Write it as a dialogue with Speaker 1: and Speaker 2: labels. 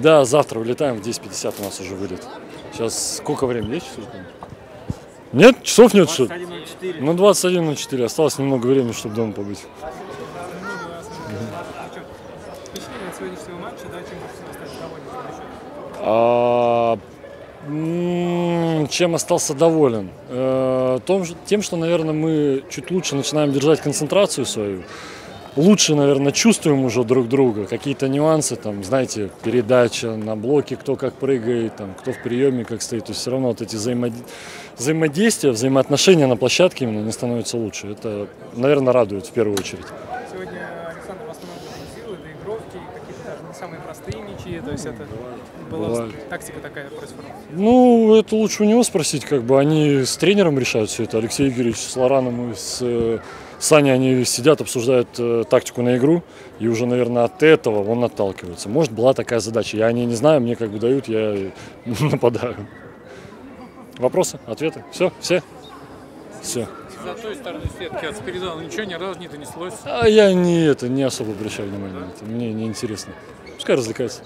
Speaker 1: Да, завтра улетаем в 10.50 у нас уже вылет. Сейчас сколько времени? Есть часов? Нет? Часов нет, что ли?
Speaker 2: 21.04.
Speaker 1: Ну, 21.04. Осталось немного времени, чтобы дома побыть. А, чем остался доволен? Э, том, тем, что, наверное, мы чуть лучше начинаем держать концентрацию свою. Лучше, наверное, чувствуем уже друг друга. Какие-то нюансы, там, знаете, передача на блоке, кто как прыгает, там, кто в приеме как стоит. То есть все равно вот эти взаимодействия, взаимоотношения на площадке именно не становятся лучше. Это, наверное, радует в первую очередь.
Speaker 3: Сегодня Александр в основном силы, доигровки, какие-то даже не самые простые мячи, то есть это была
Speaker 1: бывает.
Speaker 3: тактика такая против.
Speaker 1: Ну, это лучше у него спросить, как бы они с тренером решают все это. Алексей Игоревич с Лораном и с Саней, они сидят, обсуждают э, тактику на игру, и уже, наверное, от этого он отталкивается. Может, была такая задача. Я о ней не знаю, мне как бы дают, я нападаю. Вопросы, ответы? Все, все? Все.
Speaker 4: За той стороны сетки от Спиридона ничего ни разу не донеслось.
Speaker 1: А я не это не особо обращаю внимание на это. Мне не интересно. Пускай развлекается.